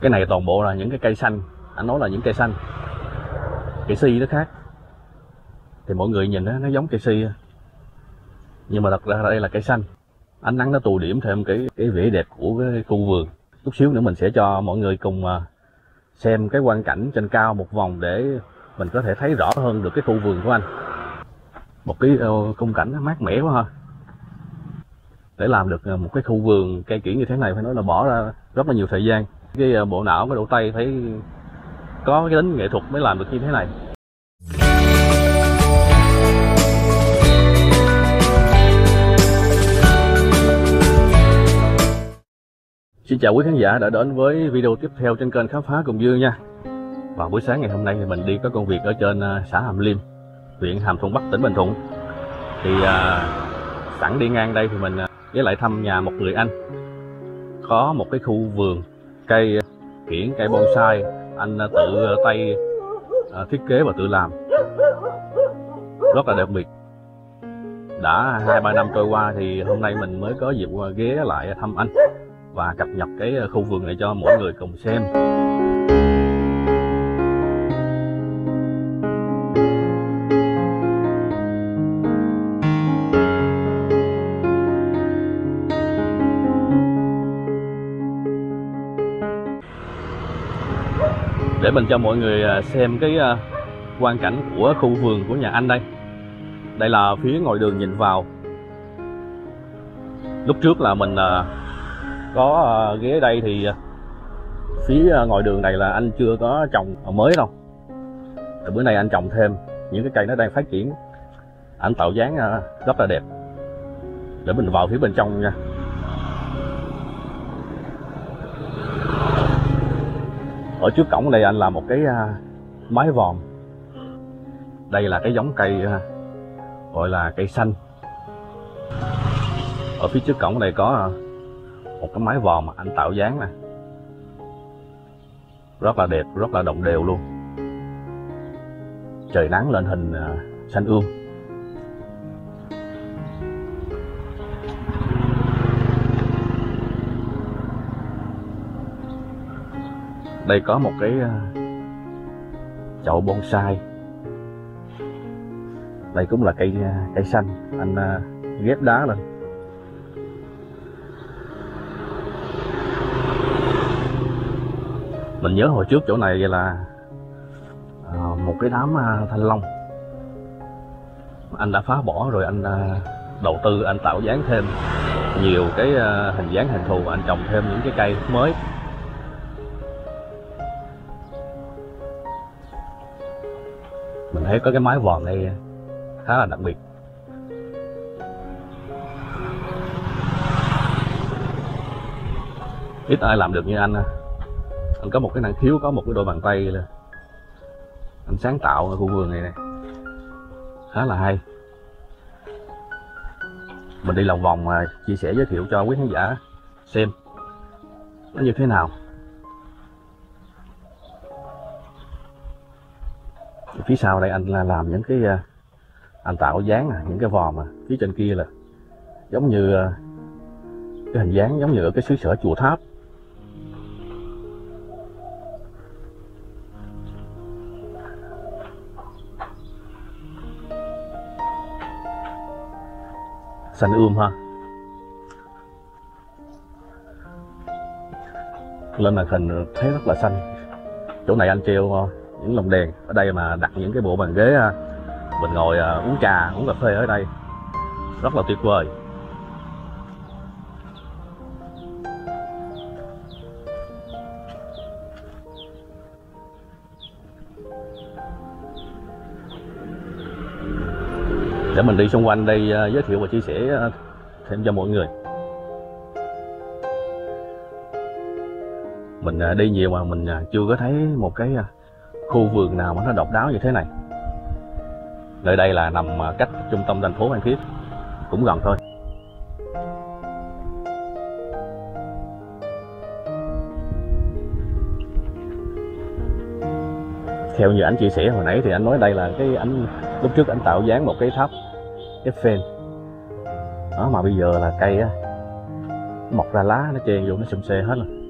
cái này toàn bộ là những cái cây xanh. Anh nói là những cây xanh. Cây si nó khác. Thì mọi người nhìn nó nó giống cây si nhưng mà thật ra đây là cây xanh. Ánh nắng nó tù điểm thêm cái cái vẻ đẹp của cái khu vườn. Chút xíu nữa mình sẽ cho mọi người cùng à, xem cái quang cảnh trên cao một vòng để mình có thể thấy rõ hơn được cái khu vườn của anh. Một cái ờ, khung cảnh nó mát mẻ quá ha. Để làm được à, một cái khu vườn cây kiển như thế này phải nói là bỏ ra rất là nhiều thời gian cái ờ, bộ não cái độ tay thấy có cái tính nghệ thuật mới làm được như thế này Xin chào quý khán giả đã đến với video tiếp theo trên kênh Khám phá cùng Dương nha. Vào buổi sáng ngày hôm nay thì mình đi có công việc ở trên ờ, xã Hàm Liêm, huyện Hàm Thuận Bắc, tỉnh Bình Thuận. Thì à, sẵn đi ngang đây thì mình ghé lại thăm nhà một người anh. Có một cái khu vườn cây kiển, cây bonsai, anh à, tự à, tay à, thiết kế và tự làm. Rất là đặc biệt. Đã hai ba năm trôi qua thì hôm nay mình mới có dịp ghé lại thăm anh và cập nhật cái khu vườn này cho mọi người cùng xem để mình cho mọi người à, xem cái quan quang cảnh của khu vườn của nhà anh đây. Đây là phía ngoài đường nhìn vào. Lúc trước là mình à, có ghế đây thì phía ngoài đường này là anh chưa có trồng mới đâu. Rồi bữa nay anh trồng thêm những cái cây nó đang phát triển. Anh tạo dáng rất là đẹp. Để mình vào phía bên trong nha. Ở trước cổng đây anh làm một cái uh, mái vòm. Đây là cái giống cây uh, gọi là cây xanh. Ở phía trước cổng này có uh, một cái mái vòm mà anh tạo dáng nè. Rất là đẹp rất là đồng đều luôn. Trời nắng lên hình uh, xanh ươm. Đây có một cái ờ, chậu bonsai. Đây cũng là cây ờ, cây xanh. Anh ờ, ghép đá lên. Mình nhớ hồi trước chỗ này là một cái đám thanh long. Anh đã phá bỏ rồi anh đầu tư, anh tạo dáng thêm nhiều cái hình dáng hình thù anh trồng thêm những cái cây mới. Mình thấy có cái mái vòm đây khá là đặc biệt. Ít ai làm được như anh anh có một cái năng khiếu, có một cái đôi bàn tay là anh sáng tạo ở khu vườn này này. Khá là hay. Mình đi lòng vòng mà chia sẻ, giới thiệu cho quý khán giả xem nó như thế nào. Phía sau đây anh làm những cái à, anh tạo dáng à, những cái vòm à phía trên kia là giống như à, cái hình dáng giống như ở cái xứ sở chùa tháp. Xanh ươm ha. Lên màn hình thấy rất là xanh. Chỗ này anh treo à, những lồng đèn. Ở đây mà đặt những cái bộ bàn ghế à, mình ngồi à, uống trà, uống cà phê ở đây. Rất là tuyệt vời. Để mình đi xung quanh đây à, giới thiệu và chia sẻ thêm cho mọi người. Mình đi nhiều mà mình chưa có thấy một cái khu vườn nào mà nó độc đáo như thế này. Nơi đây là nằm à, cách trung tâm thành phố Phan Thiết, cũng gần thôi. Theo như anh chia sẻ hồi nãy thì anh nói đây là cái anh lúc trước anh tạo dáng một cái tháp Eiffel đó, mà bây giờ là cây á, mọc ra lá, nó chen vô, nó sum xê hết rồi.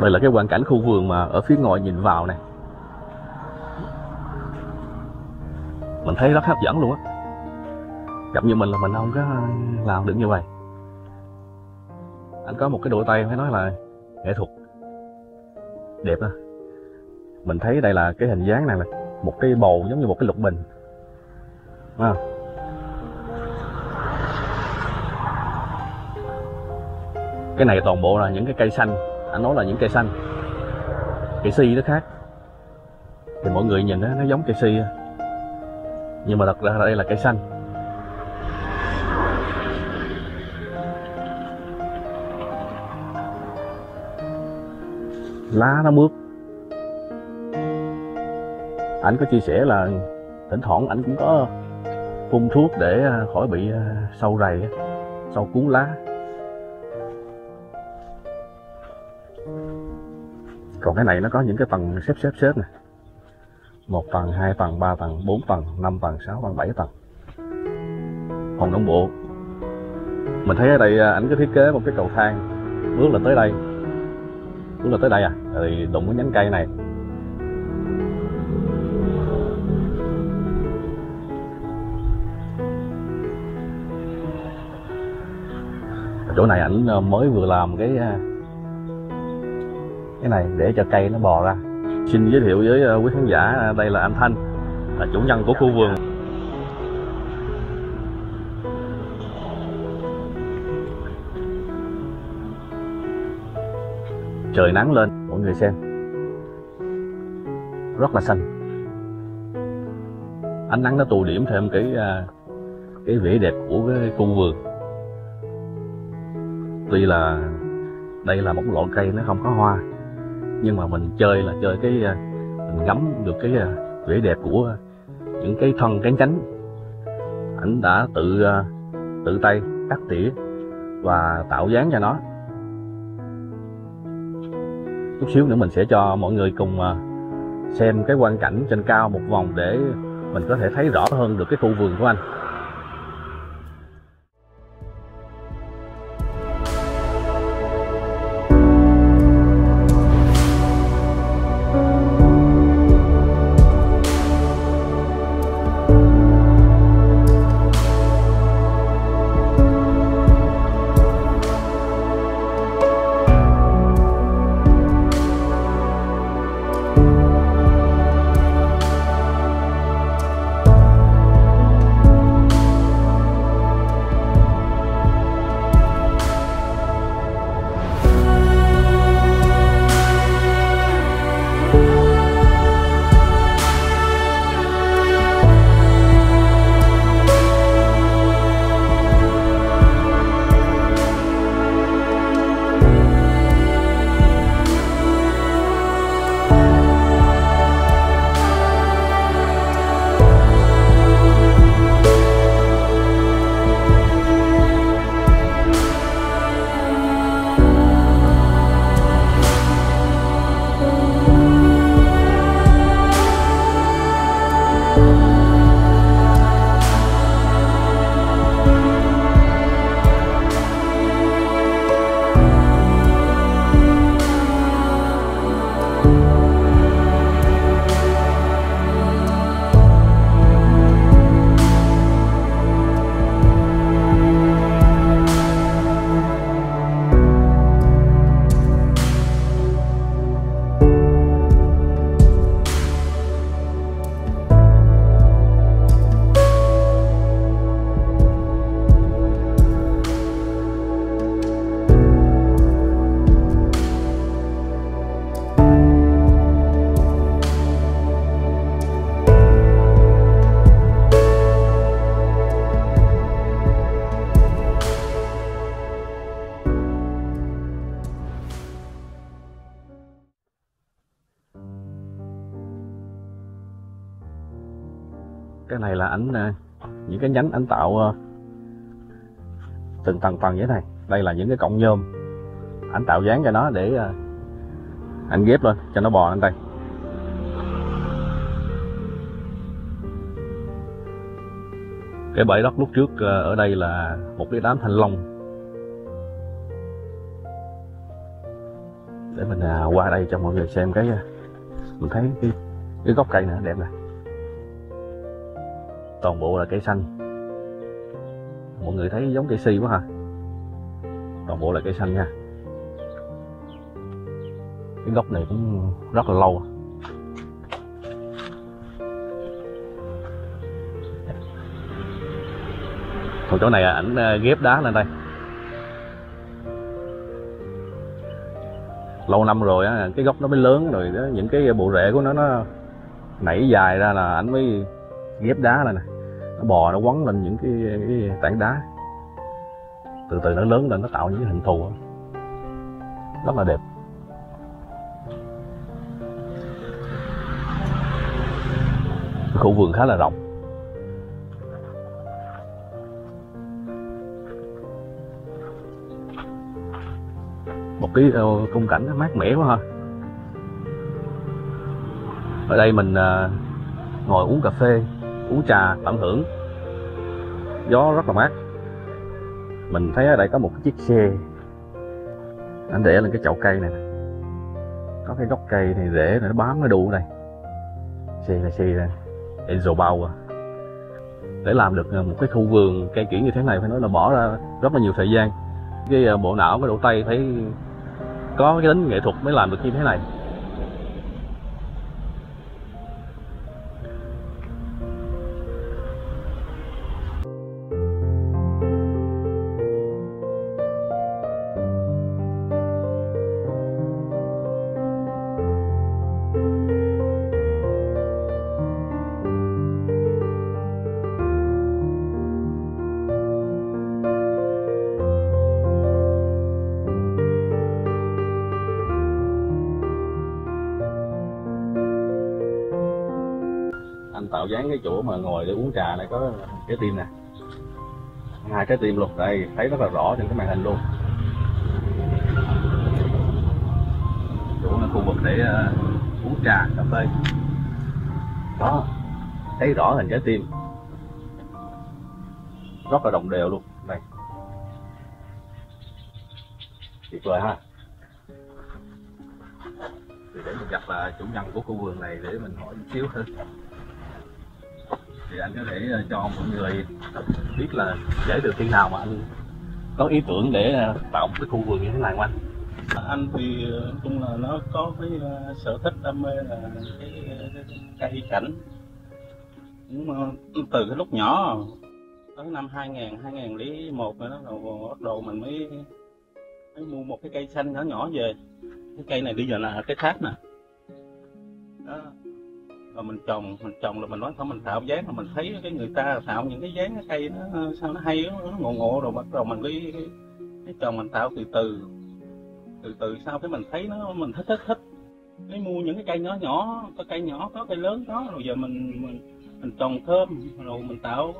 Đây là cái quang cảnh khu vườn mà ở phía ngoài nhìn vào này mình thấy rất hấp dẫn luôn á. Gặp như mình là mình không có làm được như vậy. Anh có một cái đôi tay phải nói là nghệ thuật. Đẹp á. Mình thấy đây là cái hình dáng này là một cái bầu giống như một cái lục bình. À. cái này toàn bộ là những cái cây xanh anh nói là những cây xanh. Cây si nó khác. Thì mọi người nhìn nó, nó giống cây si nhưng mà thật ra đây là cây xanh. Lá nó mướt anh có chia sẻ là thỉnh thoảng anh cũng có phun thuốc để à, khỏi bị à, sâu rầy sâu cuốn lá. Còn cái này nó có những cái tầng xếp xếp xếp này một tầng, hai tầng, ba tầng, bốn tầng, năm tầng, sáu tầng, bảy tầng. Còn đồng bộ. Mình thấy ở đây à, ảnh có thiết kế một cái cầu thang. Bước lên tới đây. Bước lên tới đây à? Thì đụng cái nhánh cây này. Chỗ này ảnh à, mới vừa làm cái à, cái này để cho cây nó bò ra. Xin giới thiệu với ờ, quý khán giả ờ, đây là anh Thanh, là chủ nhân của khu vườn. Trời nắng lên, mọi người xem. Rất là xanh. Ánh nắng nó tù điểm thêm cái ờ, cái vẻ đẹp của cái khu vườn. Tuy là đây là một loại cây nó không có hoa nhưng mà mình chơi là chơi cái à, mình ngắm được cái à, vẻ đẹp của những cái thân cánh cánh ảnh đã tự à, tự tay cắt tỉa và tạo dáng cho nó. Chút xíu nữa mình sẽ cho mọi người cùng xem cái quang cảnh trên cao một vòng để mình có thể thấy rõ hơn được cái khu vườn của anh. Cái này là ảnh ờ, những cái nhánh ảnh tạo ờ, từng tầng tầng như thế này. Đây là những cái cọng nhôm. Ảnh tạo dáng cho nó để ờ, ảnh anh ghép lên cho nó bò lên đây. Cái bãi đất lúc trước ở đây là một cái đám thanh long. Để mình qua đây cho mọi người xem cái mình thấy cái cái gốc cây nữa đẹp này toàn bộ là cây xanh. Mọi người thấy giống cây si quá ha toàn bộ là cây xanh nha. Cái gốc này cũng rất là lâu. Còn chỗ này à, ảnh à, ghép đá lên đây. Lâu năm rồi á cái gốc nó mới lớn rồi đó những cái bộ rễ của nó nó nảy dài ra là ảnh mới ghép đá lên này nó bò nó quấn lên những cái, cái tảng đá. Từ từ nó lớn lên nó tạo những hình thù rất là đẹp. Khu vườn khá là rộng. Một cái ờ, khung cảnh nó mát mẻ quá ha. Ở đây mình à, ngồi uống cà phê uống trà tận hưởng. Gió rất là mát. Mình thấy ở đây có một chiếc xe. Anh để lên cái chậu cây này có cái gốc cây này rễ này, nó bám nó đu đây. Xe là xe này. Enzo Bao à. Để làm được à, một cái khu vườn cây kiển như thế này, phải nói là bỏ ra rất là nhiều thời gian. Cái à, bộ não, cái độ tay phải có cái tính nghệ thuật mới làm được như thế này. Anh tạo dáng cái chỗ mà ngồi để uống trà này có trái tim nè. Hai trái tim luôn. Đây thấy rất là rõ trên cái màn hình luôn. Chỗ là khu vực để uh, uống trà cà phê. Đó thấy rõ hình trái tim. Rất là đồng đều luôn. Đây tuyệt vời ha. Thì để mình gặp là chủ nhân của khu vườn này để mình hỏi một xíu hơn thì anh có thể ờ, cho mọi người biết là kể từ khi nào mà anh có ý tưởng để ờ, tạo một cái khu vườn như thế này không anh? Anh thì ờ, cũng chung là nó có cái sở thích đam mê là cái, cái cây cảnh. Nhưng mà từ cái lúc nhỏ tới năm 2000 2001 rồi đó rồi bắt đầu mình mới mới mua một cái cây xanh nhỏ nhỏ về. Cái cây này bây giờ là cái tháp nè. Đó rồi mình trồng mình trồng là mình nói thôi mình tạo dáng là mình thấy cái người ta tạo những cái dáng cái cây nó ờ, sao nó hay nó ngộ ngộ rồi bắt đầu mình đi cái trồng mình tạo từ từ từ từ sau cái mình thấy nó mình thích thích thích. Mới mua những cái cây nhỏ nhỏ có cây nhỏ có cây lớn đó, rồi giờ mình mình, mình trồng thơm rồi mình tạo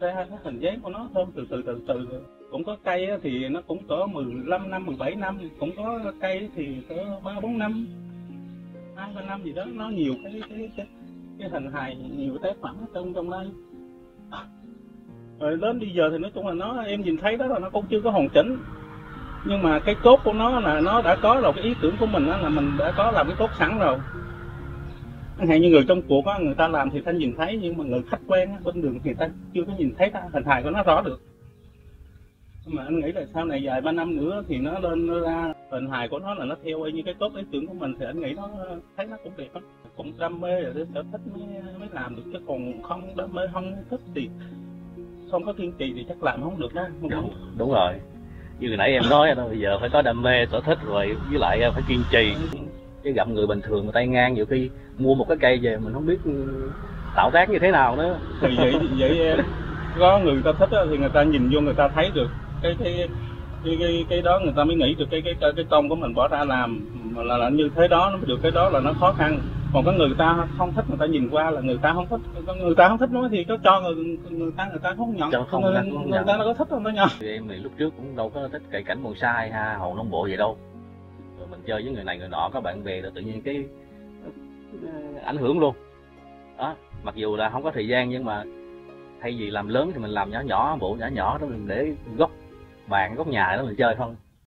ra cái hình dáng của nó thơm từ từ từ từ. Cũng có cây thì nó cũng cỡ 15 năm 17 năm cũng có cây thì cỡ ba bốn năm hai ba năm gì đó nó nhiều cái cái cái, cái hình hài nhiều cái tác phẩm ở trong trong đây. À, rồi đến bây giờ thì nói chung là nó em nhìn thấy đó là nó cũng chưa có hoàn chỉnh. Nhưng mà cái cốt của nó là nó đã có rồi cái ý tưởng của mình đó là mình đã có làm cái cốt sẵn rồi. Hay như người trong cuộc á người ta làm thì ta nhìn thấy nhưng mà người khách quen á, bên đường thì ta chưa có nhìn thấy ta, hình hài của nó rõ được mà anh nghĩ là sau này vài ba năm nữa thì nó lên nó ra hình hài của nó là nó theo như cái cốt ý tưởng của mình thì anh nghĩ nó thấy nó cũng đẹp lắm. Cũng đam mê rồi sở thích mới mới làm được chứ còn không đam mê không thích thì không có kiên trì thì chắc làm không được đâu không đúng, đúng rồi. Như nãy em nói đó bây giờ phải có đam mê sở thích rồi với lại phải kiên trì. Chứ gặp người bình thường mà tay ngang nhiều khi mua một cái cây về mình không biết tạo tác như thế nào nữa. Thì vậy vậy em có người ta thích thì người ta nhìn vô người ta thấy được cái cái cái cái, cái đó người ta mới nghĩ được cái cái cái, cái công của mình bỏ ra làm là, là như thế đó nó mới được cái đó là nó khó khăn. Còn có người ta không thích người ta nhìn qua là người ta không thích. Người ta không thích nói thì có cho người người ta người ta không nhận. Cho không, người, ta không người nhận. ta đâu có thích không đó nha thì em thì lúc trước cũng đâu có thích cây cảnh bonsai ha hồn nông bộ gì đâu. Rồi mình chơi với người này người nọ có bạn bè rồi tự nhiên cái ờ, ảnh hưởng luôn. Đó mặc dù là không có thời gian nhưng mà thay vì làm lớn thì mình làm nhỏ nhỏ bộ nhỏ nhỏ đó mình để gốc bạn góc nhà đó mình chơi không?